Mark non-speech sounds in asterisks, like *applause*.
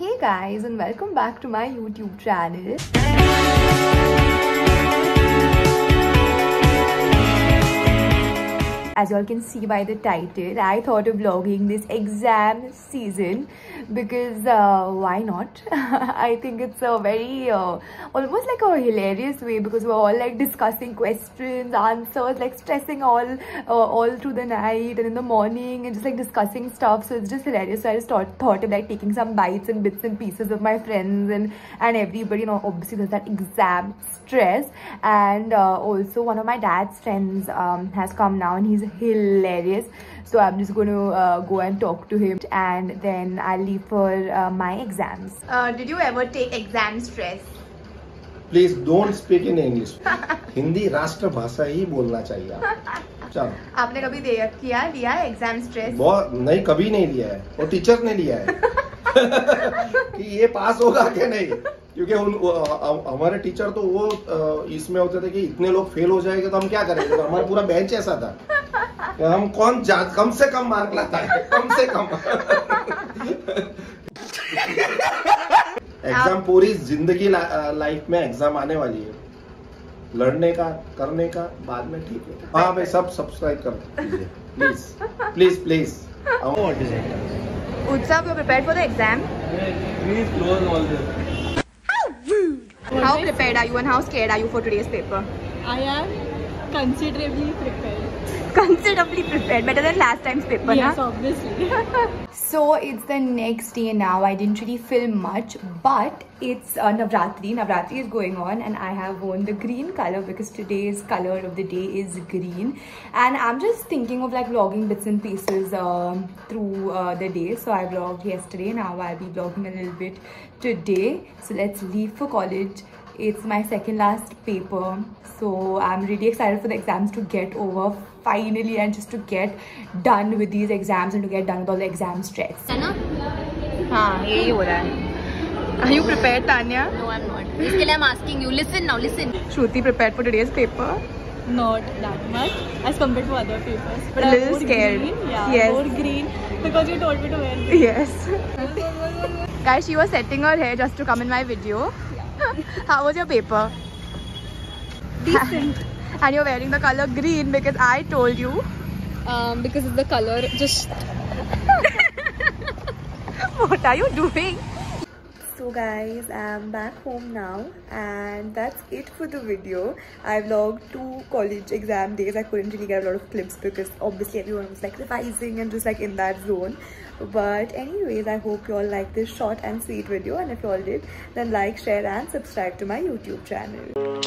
Hey guys and welcome back to my YouTube channel. As you all can see by the title, I thought of vlogging this exam season because uh, why not? *laughs* I think it's a very uh, almost like a hilarious way because we're all like discussing questions, answers, like stressing all uh, all through the night and in the morning and just like discussing stuff. So it's just hilarious. So I just thought, thought of like taking some bites and bits and pieces of my friends and and everybody. You know, obviously there's that exam stress and uh, also one of my dad's friends um, has come now and he's hilarious. So i'm just going to uh, go and talk to him and then i'll leave for uh, my exams. Uh, did you ever take exam stress? Please don't speak in English Hindi राष्ट्र भाषा ही बोलना चाहिए आप चलो। आपने कभी दे किया लिया है एग्ज़ाम स्ट्रेस बहुत नहीं कभी नहीं लिया है। वो टीचर ने लिया है। *laughs* कि ये पास होगा कि नहीं? क्योंकि उन हमारे टीचर तो वो इसमें होते थे कि इतने लोग फेल हो जाएँगे तो हम क्या करेंगे? तो हमारा पूरा बेंच ऐसा था। क्या हम कौन जा कम से कम मार्क लाता है? कम से कम। एग्ज़ाम पूरी ज़िंदगी लाइफ में एग्ज़ाम आने वाली है। लड़ने का करने का बाद में ठीक है। हाँ भाई सब सब्सक्राइब कर प्लीज़ प्लीज़ प्लीज़ उत्सव exam *laughs* Considerably prepared, better than last time's paper, yes, huh? obviously. *laughs* So it's the next day now. I didn't really film much, but it's uh, Navratri. Navratri is going on, and I have worn the green color because today's color of the day is green. And I'm just thinking of like vlogging bits and pieces um, through uh, the day. So I vlogged yesterday. Now I'll be vlogging a little bit today. So let's leave for college. It's my second last paper. So I'm really excited for the exams to get over finally and just to get done with these exams and to get done with all the exam stress. है ना? हाँ यही हो रहा है. Are you prepared, Tanya? no, I'm not. इसके लिए I'm asking you. Listen now, listen. Shruti prepared for today's paper. Not that much as compared to other papers. But A I little wore scared. Green. Yeah, Yes. I wore green because you told me to wear green. Yes. Guys, *laughs* she was setting her hair just to come in my video. *laughs* How was your paper? Decent. *laughs* And you're wearing the color green because I told you. um, because of the color, just *laughs* what are you doing? So guys, I'm back home now and that's it for the video. I vlogged two college exam days. I couldn't really get a lot of clips because obviously everyone was like revising and just like in that zone. But anyways, I hope you all like this short and sweet video and if you all did, then like, share and subscribe to my YouTube channel.